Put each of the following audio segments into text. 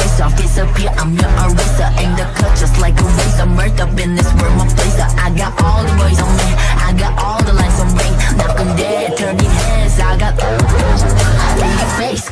Face off Disappear, I'm your eraser Aim the cut just like a razor. Murder in this world, my place I got all the boys on me. I got all the lines on me. Knock them dead, turn it heads I got all the boys face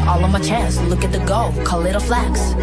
All on my chance, look at the goal, call it a flex.